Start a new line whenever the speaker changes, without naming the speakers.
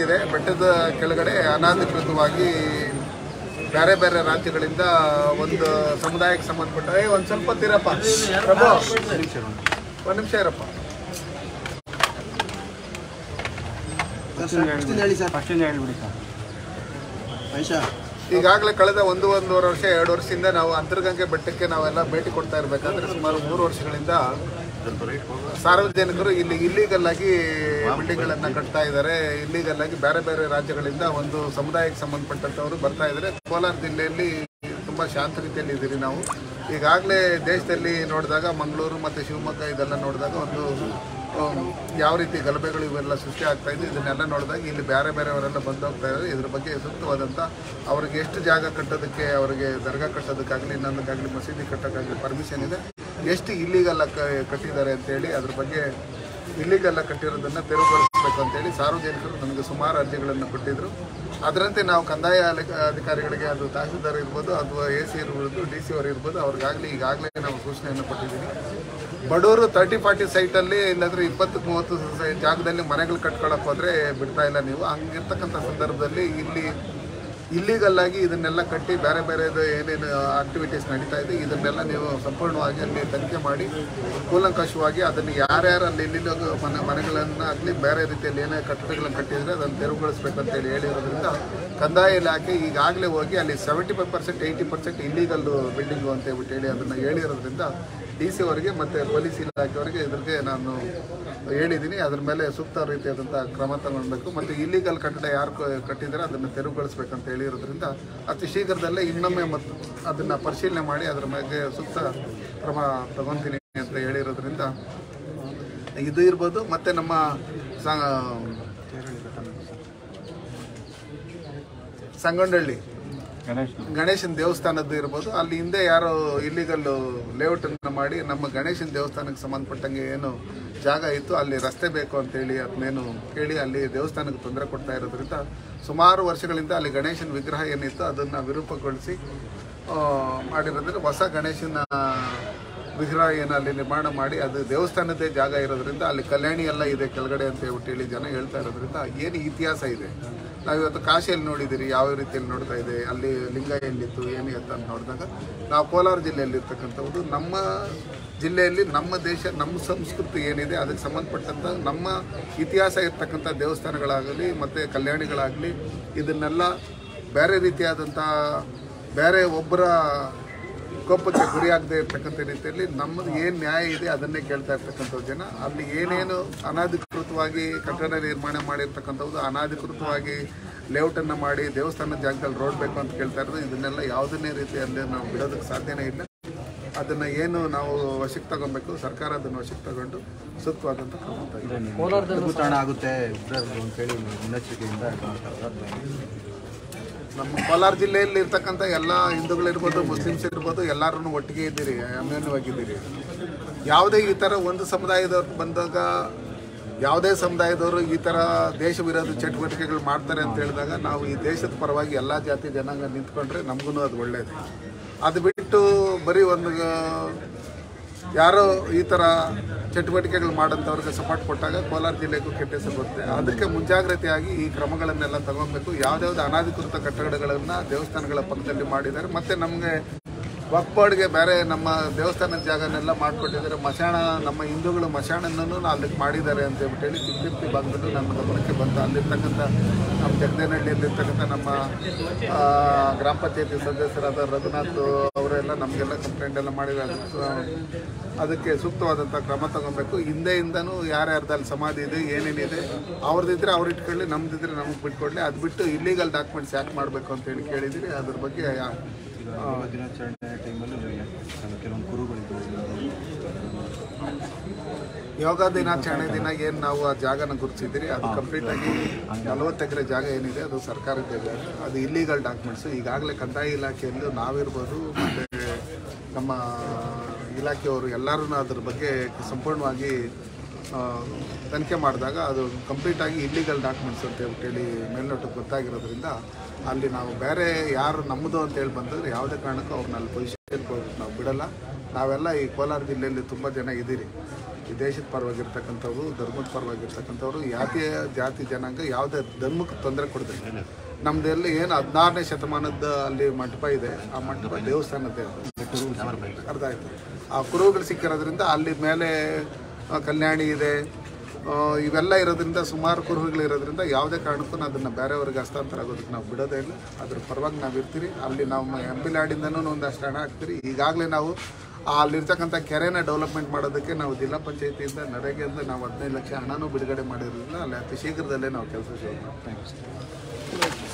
ಇದೆ. ಬೆಟ್ಟದ ಕೆಳಗಡೆ ಅನಾಧಿಕೃತವಾಗಿ ಬೇರೆ ಬೇರೆ ರಾಜ್ಯಗಳಿಂದ ಒಂದು ಸಮುದಾಯಕ್ಕೆ ಸಂಬಂಧಪಟ್ಟ ಒಂದು ಸ್ವಲ್ಪ ತೀರಪ್ಪ. ಒಂದು ನಿಮಿಷ ಇರಪ್ಪ. ಈಗಾಗಲೇ ಕಳೆದ ಒಂದು, ಒಂದೂವರೆ ವರ್ಷ, ಎರಡು ವರ್ಷದಿಂದ ನಾವು ಅಂತರ್ಗಂಗೆ ಬೆಟ್ಟಕ್ಕೆ ನಾವೆಲ್ಲ ಭೇಟಿ ಕೊಡ್ತಾ ಇರಬೇಕಾದ್ರೆ ಸುಮಾರು ಮೂರು ವರ್ಷಗಳಿಂದ ಸಾರ್ವಜನಿಕರು ಇಲ್ಲಿ ಇಲ್ಲಿಗಲ್ ಆಗಿ ಬಿಲ್ಡಿಂಗ್ಗಳನ್ನ ಕಟ್ತಾ ಇದ್ದಾರೆ. ಇಲ್ಲಿಗಲ್ ಆಗಿ ಬೇರೆ ಬೇರೆ ರಾಜ್ಯಗಳಿಂದ ಒಂದು ಸಮುದಾಯಕ್ಕೆ ಸಂಬಂಧಪಟ್ಟಂತವರು ಬರ್ತಾ ಇದ್ದಾರೆ. ಕೋಲಾರ ಜಿಲ್ಲೆಯಲ್ಲಿ ತುಂಬಾ ಶಾಂತ ರೀತಿಯಲ್ಲಿ ಇದ್ದೀರಿ ನಾವು. ಈಗಾಗಲೇ ದೇಶದಲ್ಲಿ ನೋಡಿದಾಗ ಮಂಗಳೂರು ಮತ್ತು ಶಿವಮೊಗ್ಗ ಇದೆಲ್ಲ ನೋಡಿದಾಗ ಒಂದು ಯಾವ ರೀತಿ ಗಲಭೆಗಳು ಇವೆಲ್ಲ ಸೃಷ್ಟಿ ಆಗ್ತಾ ಇದೆ, ಇದನ್ನೆಲ್ಲ ನೋಡಿದಾಗ ಇಲ್ಲಿ ಬೇರೆ ಬೇರೆಯವರೆಲ್ಲ ಬಂದು ಹೋಗ್ತಾ ಇದ್ದಾರೆ. ಇದ್ರ ಬಗ್ಗೆ ಸೂಕ್ತವಾದಂಥ ಅವ್ರಿಗೆ ಎಷ್ಟು ಜಾಗ ಕಟ್ಟೋದಕ್ಕೆ, ಅವರಿಗೆ ದರ್ಗಾ ಕಟ್ಟೋದಕ್ಕಾಗಲಿ, ಇನ್ನೊಂದಕ್ಕಾಗಲಿ, ಮಸೀದಿ ಕಟ್ಟೋಕ್ಕಾಗಲಿ ಪರ್ಮಿಷನ್ ಇದೆ. ಎಷ್ಟು ಇಲ್ಲಿಗೆಲ್ಲ ಕಟ್ಟಿದ್ದಾರೆ ಅಂತೇಳಿ ಅದ್ರ ಬಗ್ಗೆ ಇಲ್ಲಿಗೆಲ್ಲ ಕಟ್ಟಿರೋದನ್ನ ತೆರವುಗೊಳಿಸಬೇಕು ಅಂತೇಳಿ ಸಾರ್ವಜನಿಕರು ನಮಗೆ ಸುಮಾರು ಅರ್ಜಿಗಳನ್ನು ಕೊಟ್ಟಿದ್ರು. ಅದರಂತೆ ನಾವು ಕಂದಾಯ ಅಧಿಕಾರಿಗಳಿಗೆ ಅದು ತಹಸೀಲ್ದಾರ್ ಇರ್ಬೋದು ಅಥವಾ ಎ ಸಿ ಇರ್ಬೋದು, ಡಿ ಸಿ ಅವರು ಇರ್ಬೋದು, ಅವ್ರಿಗಾಗಲಿ ಈಗಾಗಲೇ ನಾವು ಸೂಚನೆಯನ್ನು ಕೊಟ್ಟಿದ್ದೀವಿ ಬಡವರು ತರ್ಟಿ ಫಾರ್ಟಿ ಸೈಟಲ್ಲಿ ಇಲ್ಲಾಂದರೆ ಇಪ್ಪತ್ತು, ಮೂವತ್ತು ಜಾಗದಲ್ಲಿ ಮನೆಗಳು ಕಟ್ಕೊಳಕ್ ಹೋದರೆ ಬಿಡ್ತಾ ಇಲ್ಲ ನೀವು. ಹಂಗಿರ್ತಕ್ಕಂಥ ಸಂದರ್ಭದಲ್ಲಿ ಇಲ್ಲಿ ಇಲ್ಲಿಗಲ್ ಇದನ್ನೆಲ್ಲ ಕಟ್ಟಿ ಬೇರೆ ಬೇರೆದು ಏನೇನು ಆಕ್ಟಿವಿಟೀಸ್ ನಡೀತಾ ಇದೆ, ಇದನ್ನೆಲ್ಲ ನೀವು ಸಂಪೂರ್ಣವಾಗಿ ಅಲ್ಲಿ ತನಿಖೆ ಮಾಡಿ, ಕೂಲಂಕಷವಾಗಿ ಅದನ್ನು ಯಾರ್ಯಾರು ಅಲ್ಲಿ ಇಲ್ಲಿ ಮನೆ ಮನೆಗಳನ್ನು ಆಗಲಿ ಬೇರೆ ರೀತಿಯಲ್ಲಿ ಏನೇ ಕಟ್ಟಡಗಳನ್ನು ಕಟ್ಟಿದ್ರೆ ಅದನ್ನು ತೆರವುಗೊಳಿಸ್ಬೇಕಂತೇಳಿ ಹೇಳಿರೋದ್ರಿಂದ ಕಂದಾಯ ಇಲಾಖೆ ಈಗಾಗಲೇ ಹೋಗಿ ಅಲ್ಲಿ seventy five percent eighty percent illegal building ಅಂತ ಹೇಳ್ಬಿಟ್ಟು ಹೇಳಿ ಅದನ್ನು ಹೇಳಿರೋದ್ರಿಂದ ಡಿ ಸಿ ಅವರಿಗೆ ಮತ್ತು ಪೊಲೀಸ್ ಇಲಾಖೆಯವರಿಗೆ ಇದ್ರಿಗೆ ನಾನು ಹೇಳಿದ್ದೀನಿ. ಅದ್ರ ಮೇಲೆ ಸೂಕ್ತ ರೀತಿಯಾದಂಥ ಕ್ರಮ ತಗೊಳ್ಬೇಕು. ಮತ್ತು ಇಲ್ಲೀಗಲ್ ಕಟ್ಟಡ ಯಾರು ಕಟ್ಟಿದರೆ ಅದನ್ನು ತೆರವುಗೊಳಿಸ್ಬೇಕಂತ ಹೇಳಿರೋದ್ರಿಂದ ಅತಿ ಶೀಘ್ರದಲ್ಲೇ ಇನ್ನೊಮ್ಮೆ ಮತ್ತು ಅದನ್ನು ಪರಿಶೀಲನೆ ಮಾಡಿ ಅದರ ಬಗ್ಗೆ ಸೂಕ್ತ ಕ್ರಮ ತಗೊತೀನಿ ಅಂತ ಹೇಳಿರೋದ್ರಿಂದ ಇದು ಇರ್ಬೋದು. ಮತ್ತು ನಮ್ಮ ಸಾ ಸಂಗೊಂಡಳ್ಳಿ.
ಗಣೇಶ್.
ಗಣೇಶನ ದೇವಸ್ಥಾನದ್ದು ಇರ್ಬೋದು. ಅಲ್ಲಿ ಹಿಂದೆ ಯಾರೋ ಇಲ್ಲಿಗಲ್ ಲೇಔಟ್ ಅನ್ನ ಮಾಡಿ ನಮ್ಮ ಗಣೇಶನ ದೇವಸ್ಥಾನಕ್ಕೆ ಸಂಬಂಧಪಟ್ಟಂಗೆ ಏನು ಜಾಗ ಇತ್ತು. ಅಲ್ಲಿ ರಸ್ತೆ ಬೇಕು ಅಂತೇಳಿ ಅದನ್ನೇನು ಕೇಳಿ ಅಲ್ಲಿ ದೇವಸ್ಥಾನಕ್ಕೆ ತೊಂದರೆ ಕೊಡ್ತಾ ಇರೋದ್ರಿಂದ ಸುಮಾರು ವರ್ಷಗಳಿಂದ ಅಲ್ಲಿ ಗಣೇಶನ ವಿಗ್ರಹ ಏನಿತ್ತು ಅದನ್ನು ವಿರೂಪಗೊಳಿಸಿ ಆ, ಮಾಡಿರೋದ್ರೆ ಹೊಸ ಗಣೇಶನ ವಿಗ್ರಹ ಅಲ್ಲಿ ನಿರ್ಮಾಣ ಮಾಡಿ ಅದು ದೇವಸ್ಥಾನದೇ ಜಾಗ ಇರೋದ್ರಿಂದ ಅಲ್ಲಿ ಕಲ್ಯಾಣಿ ಎಲ್ಲ ಇದೆ ಕೆಳಗಡೆ ಅಂತ ಹೇಳ್ಬಿಟ್ಟು ಹೇಳಿ ಜನ ಹೇಳ್ತಾ ಇರೋದ್ರಿಂದ ಏನು ಇತಿಹಾಸ ಇದೆ. ನಾವಿವತ್ತು ಕಾಶಿಯಲ್ಲಿ ನೋಡಿದ್ದೀರಿ, ಯಾವ ರೀತಿಯಲ್ಲಿ ನೋಡ್ತಾ ಇದೆ, ಅಲ್ಲಿ ಲಿಂಗ ಎಲ್ಲಿತ್ತು, ಏನು ಅಂತ ನೋಡಿದಾಗ ನಾವು ಕೋಲಾರ ಜಿಲ್ಲೆಯಲ್ಲಿ ಇರ್ತಕ್ಕಂಥದ್ದು ನಮ್ಮ ಜಿಲ್ಲೆಯಲ್ಲಿ ನಮ್ಮ ದೇಶ, ನಮ್ಮ ಸಂಸ್ಕೃತಿ ಏನಿದೆ, ಅದಕ್ಕೆ ಸಂಬಂಧಪಟ್ಟಂಥ ನಮ್ಮ ಇತಿಹಾಸ ಇರ್ತಕ್ಕಂಥ ದೇವಸ್ಥಾನಗಳಾಗಲಿ, ಮತ್ತು ಕಲ್ಯಾಣಿಗಳಾಗಲಿ, ಇದನ್ನೆಲ್ಲ ಬೇರೆ ರೀತಿಯಾದಂಥ ಬೇರೆ ಒಬ್ಬರ ಕೋಪಕ್ಕೆ ಗುರಿಯಾಗದೇ ಇರ್ತಕ್ಕಂಥ ರೀತಿಯಲ್ಲಿ ನಮ್ಮದು ಏನು ನ್ಯಾಯ ಇದೆ ಅದನ್ನೇ ಕೇಳ್ತಾ ಇರ್ತಕ್ಕಂಥ ಜನ. ಅಲ್ಲಿ ಏನೇನು ಅನಾಧಿಕೃತವಾಗಿ ಕಟ್ಟಡ ನಿರ್ಮಾಣ ಮಾಡಿರ್ತಕ್ಕಂಥದ್ದು ಅನಾಧಿಕೃತವಾಗಿ ಲೇಔಟನ್ನು ಮಾಡಿ ದೇವಸ್ಥಾನದ ಜಾಗದಲ್ಲಿ ರೋಡ್ ಬೇಕು ಅಂತ ಕೇಳ್ತಾ ಇರೋದು ಇದನ್ನೆಲ್ಲ ಯಾವುದನ್ನೇ ರೀತಿಯಲ್ಲಿ ನಾವು ಬಿಡೋದಕ್ಕೆ ಸಾಧ್ಯನೇ ಇಲ್ಲ. ಅದನ್ನು ಏನು ನಾವು ವಶಕ್ಕೆ ತಗೊಬೇಕು ಸರ್ಕಾರ ಅದನ್ನು ವಶಕ್ಕೆ ತಗೊಂಡು ಸೂಕ್ತವಾದಂಥ ಕ್ರಮ
ಆಗುತ್ತೆ ಅಂತೇಳಿ ಮುನ್ನೆಚ್ಚರಿಕೆಯಿಂದ.
ನಮ್ಮ ಕೋಲಾರ ಜಿಲ್ಲೆಯಲ್ಲಿ ಇರ್ತಕ್ಕಂಥ ಎಲ್ಲ ಹಿಂದೂಗಳಿರ್ಬೋದು, ಮುಸ್ಲಿಮ್ಸ್ ಇರ್ಬೋದು ಎಲ್ಲರೂ ಒಟ್ಟಿಗೆ ಇದ್ದೀರಿ ಅನ್ಯೋನ್ಯವಾಗಿದ್ದೀರಿ ಯಾವುದೇ ಈ ಥರ ಒಂದು ಸಮುದಾಯದವ್ರು ಬಂದಾಗ, ಯಾವುದೇ ಸಮುದಾಯದವರು ಈ ಥರ ದೇಶ ವಿರೋಧ ಚಟುವಟಿಕೆಗಳು ಮಾಡ್ತಾರೆ ಅಂತ ಹೇಳಿದಾಗ, ನಾವು ಈ ದೇಶದ ಪರವಾಗಿ ಎಲ್ಲ ಜಾತಿ ಜನಾಂಗ ನಿಂತ್ಕೊಂಡ್ರೆ ನಮಗೂ ಅದು ಒಳ್ಳೆಯದು ಅದು ಬಿಟ್ಟು ಬರೀ ಒಂದು ಯಾರೋ ಈ ಥರ ಚಟುವಟಿಕೆಗಳು ಮಾಡೋಂಥವ್ರಿಗೆ ಸಪೋರ್ಟ್ ಕೊಟ್ಟಾಗ ಕೋಲಾರ ಜಿಲ್ಲೆಗೂ ಕೆಟ್ಟ ಬರುತ್ತೆ. ಅದಕ್ಕೆ ಮುಂಜಾಗ್ರತೆಯಾಗಿ ಈ ಕ್ರಮಗಳನ್ನೆಲ್ಲ ತಗೊಬೇಕು ಯಾವುದ್ಯಾವ್ದು ಅನಾಧಿಕೃತ ಕಟ್ಟಡಗಳನ್ನು ದೇವಸ್ಥಾನಗಳ ಪಕ್ಕದಲ್ಲಿ ಮಾಡಿದ್ದಾರೆ. ಮತ್ತು ನಮಗೆ ವಕ್ಬೋರ್ಡ್ಗೆ ಬೇರೆ ನಮ್ಮ ದೇವಸ್ಥಾನದ ಜಾಗನೆಲ್ಲ ಮಾಡಿಕೊಟ್ಟಿದ್ದಾರೆ. ಮಶಾಣ, ನಮ್ಮ ಹಿಂದೂಗಳು ಮಶಾಣನೂ ಅಲ್ಲಿಗೆ ಮಾಡಿದ್ದಾರೆ ಅಂತ ಹೇಳ್ಬಿಟ್ಟು ಹೇಳಿ ತಿಪ್ಪಿಪ್ಪಿ ಬಂದ್ಬಿಟ್ಟು ನಮ್ಮ ಗಮನಕ್ಕೆ ಬಂತು. ಅಲ್ಲಿರ್ತಕ್ಕಂಥ ನಮ್ಮ ಜಗದೇನಹಳ್ಳಿಯಲ್ಲಿರ್ತಕ್ಕಂಥ ನಮ್ಮ ಗ್ರಾಮ ಪಂಚಾಯತಿ ಸದಸ್ಯರಾದ ರಘುನಾಥ್ ಅವರೆಲ್ಲ ನಮಗೆಲ್ಲ ಕಂಪ್ಲೇಂಟ್ ಎಲ್ಲ ಮಾಡಿದ್ದಾರೆ. ಅದಕ್ಕೆ ಸೂಕ್ತವಾದಂಥ ಕ್ರಮ ತಗೊಬೇಕು. ಹಿಂದೆಯಿಂದನೂ ಯಾರ್ಯಾರ್ದಲ್ಲಿ ಸಮಾಧಿ ಇದೆ, ಏನೇನಿದೆ, ಅವ್ರದ್ದಿದ್ರೆ ಅವ್ರು ಇಟ್ಕೊಳ್ಳಿ, ನಮ್ದಿದ್ರೆ ನಮಗೆ ಬಿಟ್ಕೊಡ್ಲಿ. ಅದು ಬಿಟ್ಟು ಇಲ್ಲಿಗಲ್ ಡಾಕ್ಯುಮೆಂಟ್ಸ್ ಯಾಕೆ ಮಾಡಬೇಕು ಅಂತೇಳಿ ಕೇಳಿದ್ದೀರಿ ಅದ್ರ ಬಗ್ಗೆ
ದಿನಾಚರಣೆ ಟೈಮಲ್ಲಿ ಕೆಲವೊಂದು ಕುರುಗಳಿದ್ದು
ಯೋಗ ದಿನಾಚರಣೆ ದಿನ ಏನು ನಾವು ಆ ಜಾಗನ ಗುರುತಿಸಿದ್ದೀರಿ? ಅದು ಕಂಪ್ಲೀಟ್ ಆಗಿ ನಲವತ್ತು ಎಕರೆ ಜಾಗ ಏನಿದೆ ಅದು ಸರ್ಕಾರದ ಜಾಗ ಅದು ಇಲ್ಲಿಗಲ್ ಡಾಕ್ಯುಮೆಂಟ್ಸು ಈಗಾಗಲೇ ಕಂದಾಯ ಇಲಾಖೆಯಲ್ಲಿ ನಾವಿರ್ಬೋದು ಮತ್ತು ನಮ್ಮ ಇಲಾಖೆಯವರು ಎಲ್ಲರೂ ಅದ್ರ ಬಗ್ಗೆ ಸಂಪೂರ್ಣವಾಗಿ ತನಿಖೆ ಮಾಡಿದಾಗ ಅದು ಕಂಪ್ಲೀಟಾಗಿ ಇಲ್ಲಿಗಲ್ ಡಾಕ್ಯುಮೆಂಟ್ಸ್ ಅಂತ ಹೇಳ್ಬಿಟ್ಟು ಮೇಲ್ನೋಟಕ್ಕೆ ಗೊತ್ತಾಗಿರೋದ್ರಿಂದ ಅಲ್ಲಿ ನಾವು ಬೇರೆ ಯಾರು ನಮ್ಮದು ಅಂತೇಳಿ ಬಂದರೆ ಯಾವುದೇ ಕಾರಣಕ್ಕೂ ಅವ್ರನ್ನ ಅಲ್ಲಿ ಪೊಸಿಷನ್ ನಾವು ಬಿಡಲ್ಲ. ನಾವೆಲ್ಲ ಈ ಕೋಲಾರ ಜಿಲ್ಲೆಯಲ್ಲಿ ತುಂಬ ಜನ ಇದ್ದೀರಿ. ಈ ದೇಶದ ಪರವಾಗಿರ್ತಕ್ಕಂಥವ್ರು, ಧರ್ಮದ ಪರವಾಗಿರ್ತಕ್ಕಂಥವ್ರು ಯಾತಿ ಜಾತಿ ಜನಾಂಗ ಯಾವುದೇ ಧರ್ಮಕ್ಕೆ ತೊಂದರೆ ಕೊಡೋದಿಲ್ಲ. ನಮ್ದೆಲ್ಲ ಏನು ಹದಿನಾರನೇ ಶತಮಾನದ ಅಲ್ಲಿ ಮಂಟಪ ಇದೆ, ಆ ಮಂಟಪ ದೇವಸ್ಥಾನದ್ದೇ. ಅರ್ಥ ಆಯ್ತು. ಆ ಕುರುಗಳು ಸಿಕ್ಕಿರೋದ್ರಿಂದ ಅಲ್ಲಿ ಮೇಲೆ ಕಲ್ಯಾಣಿ ಇದೆ. ಇವೆಲ್ಲ ಇರೋದ್ರಿಂದ ಸುಮಾರು ಕುರುಹುಗಳು ಇರೋದ್ರಿಂದ ಯಾವುದೇ ಕಾರಣಕ್ಕೂ ಅದನ್ನು ಬೇರೆಯವ್ರಿಗೆ ಹಸ್ತಾಂತರ ಆಗೋದಕ್ಕೆ ನಾವು ಬಿಡೋದೇ ಇಲ್ಲ. ಅದ್ರ ಪರವಾಗಿ ನಾವು ಇರ್ತೀರಿ. ಅಲ್ಲಿ ನಾವು ಎಂ ಪಿ ಲ್ಯಾಂಡಿಂದನೂ ಒಂದಷ್ಟು ಹಣ ಹಾಕ್ತೀರಿ. ಈಗಾಗಲೇ ನಾವು ಅಲ್ಲಿರ್ತಕ್ಕಂಥ ಕೆರೆನ ಡೆವಲಪ್ಮೆಂಟ್ ಮಾಡೋದಕ್ಕೆ ನಾವು ಜಿಲ್ಲಾ ಪಂಚಾಯತಿಯಿಂದ, ನರೇಗೆಯಿಂದ ನಾವು ಹದಿನೈದು ಲಕ್ಷ ಹಣನೂ ಬಿಡುಗಡೆ ಮಾಡಿರೋದ್ರಿಂದ ಅಲ್ಲಿ ಅತಿ ಶೀಘ್ರದಲ್ಲೇ ನಾವು ಕೆಲಸ ಶುರು ಮಾಡ್ತೀವಿ.